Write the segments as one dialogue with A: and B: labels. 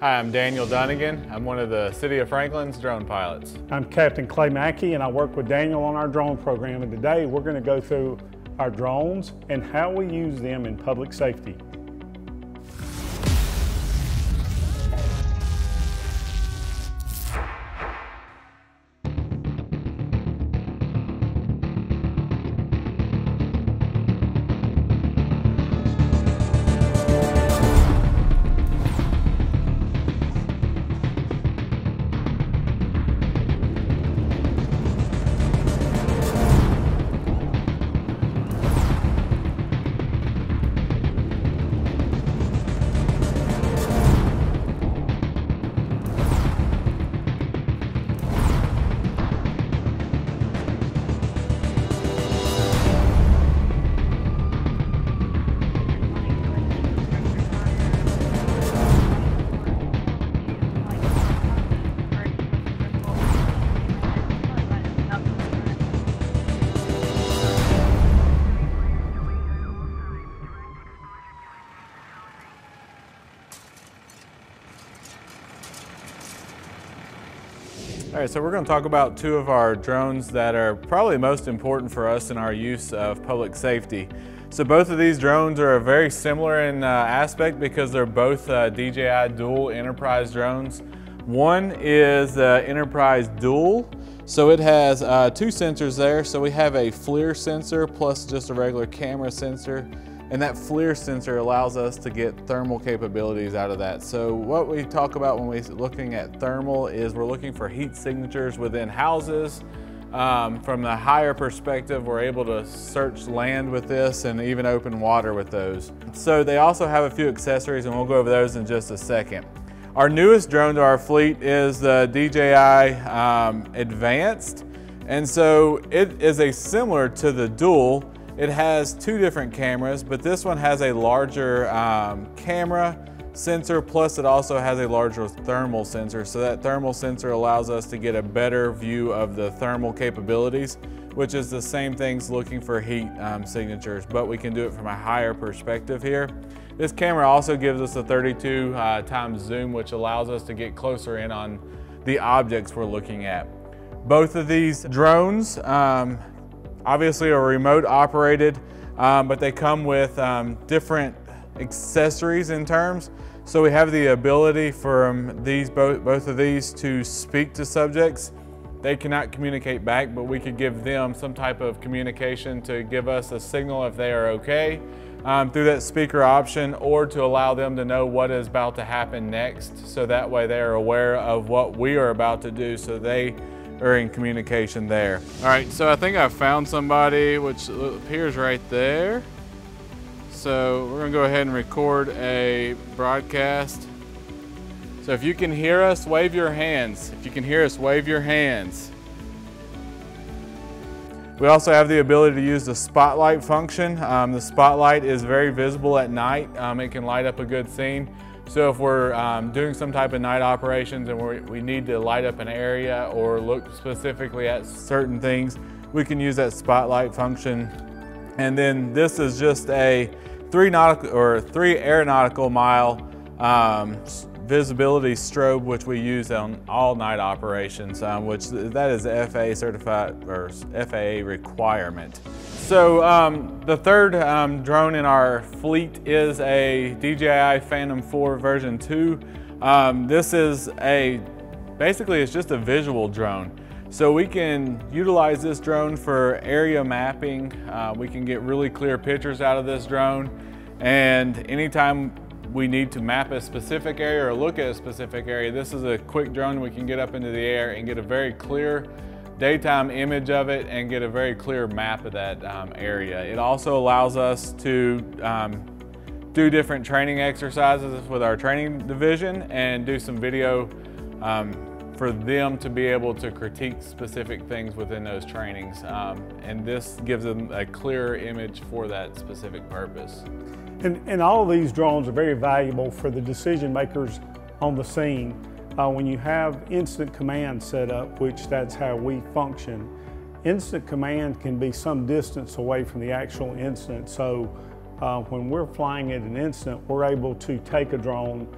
A: Hi, I'm Daniel Dunnigan. I'm one of the City of Franklin's drone pilots.
B: I'm Captain Clay Mackey and I work with Daniel on our drone program and today we're going to go through our drones and how we use them in public safety.
A: All right, so we're going to talk about two of our drones that are probably most important for us in our use of public safety. So both of these drones are very similar in uh, aspect because they're both uh, DJI dual enterprise drones. One is the enterprise dual, so it has uh, two sensors there. So we have a FLIR sensor plus just a regular camera sensor. And that FLIR sensor allows us to get thermal capabilities out of that. So what we talk about when we're looking at thermal is we're looking for heat signatures within houses. Um, from the higher perspective, we're able to search land with this and even open water with those. So they also have a few accessories and we'll go over those in just a second. Our newest drone to our fleet is the DJI um, Advanced. And so it is a similar to the dual, it has two different cameras, but this one has a larger um, camera sensor, plus it also has a larger thermal sensor. So that thermal sensor allows us to get a better view of the thermal capabilities, which is the same things looking for heat um, signatures, but we can do it from a higher perspective here. This camera also gives us a 32 uh, times zoom, which allows us to get closer in on the objects we're looking at. Both of these drones um, obviously are remote operated, um, but they come with um, different accessories in terms. So we have the ability for these both, both of these to speak to subjects. They cannot communicate back, but we could give them some type of communication to give us a signal if they are okay um, through that speaker option or to allow them to know what is about to happen next. So that way they are aware of what we are about to do so they or in communication there. All right, so I think I found somebody which appears right there. So we're gonna go ahead and record a broadcast. So if you can hear us, wave your hands. If you can hear us, wave your hands. We also have the ability to use the spotlight function. Um, the spotlight is very visible at night. Um, it can light up a good scene. So if we're um, doing some type of night operations and we need to light up an area or look specifically at certain things, we can use that spotlight function. And then this is just a three nautical or three aeronautical mile um, visibility strobe, which we use on all night operations, um, which that is FAA certified or FAA requirement. So um, the third um, drone in our fleet is a DJI Phantom 4 version 2. Um, this is a, basically it's just a visual drone. So we can utilize this drone for area mapping. Uh, we can get really clear pictures out of this drone. And anytime we need to map a specific area or look at a specific area, this is a quick drone we can get up into the air and get a very clear daytime image of it and get a very clear map of that um, area. It also allows us to um, do different training exercises with our training division and do some video um, for them to be able to critique specific things within those trainings. Um, and this gives them a clearer image for that specific purpose.
B: And, and all of these drones are very valuable for the decision makers on the scene uh, when you have incident command set up, which that's how we function, incident command can be some distance away from the actual incident. So uh, when we're flying at an incident, we're able to take a drone,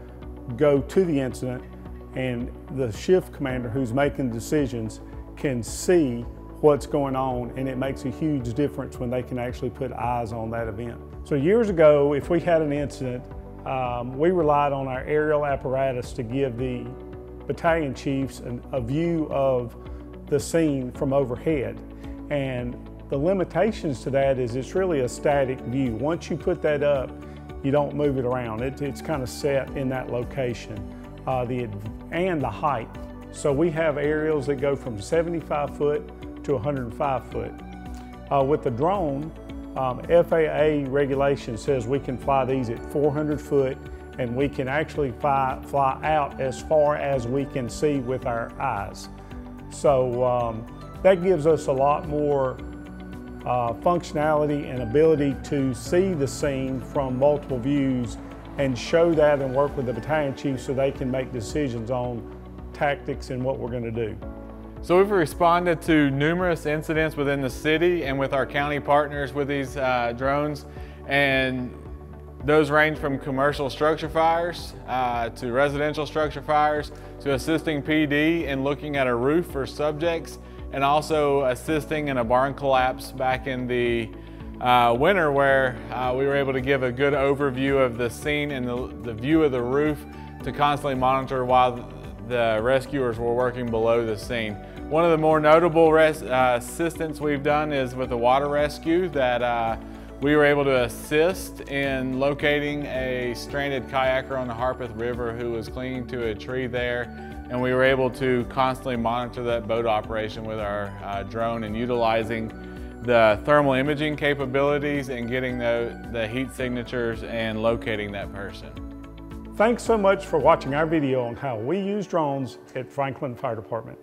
B: go to the incident and the shift commander who's making decisions can see what's going on and it makes a huge difference when they can actually put eyes on that event. So years ago, if we had an incident, um, we relied on our aerial apparatus to give the battalion chiefs an, a view of the scene from overhead. And the limitations to that is it's really a static view. Once you put that up, you don't move it around. It, it's kind of set in that location. Uh, the, and the height. So we have aerials that go from 75 foot to 105 foot. Uh, with the drone, um, FAA regulation says we can fly these at 400 foot and we can actually fly, fly out as far as we can see with our eyes. So um, that gives us a lot more uh, functionality and ability to see the scene from multiple views and show that and work with the battalion chief so they can make decisions on tactics and what we're going to do.
A: So we've responded to numerous incidents within the city and with our county partners with these uh, drones and those range from commercial structure fires uh, to residential structure fires to assisting PD in looking at a roof for subjects and also assisting in a barn collapse back in the uh, winter where uh, we were able to give a good overview of the scene and the, the view of the roof to constantly monitor while the rescuers were working below the scene. One of the more notable res, uh, assistance we've done is with the water rescue that uh, we were able to assist in locating a stranded kayaker on the Harpeth River who was clinging to a tree there and we were able to constantly monitor that boat operation with our uh, drone and utilizing the thermal imaging capabilities and getting the, the heat signatures and locating that person.
B: Thanks so much for watching our video on how we use drones at Franklin Fire Department.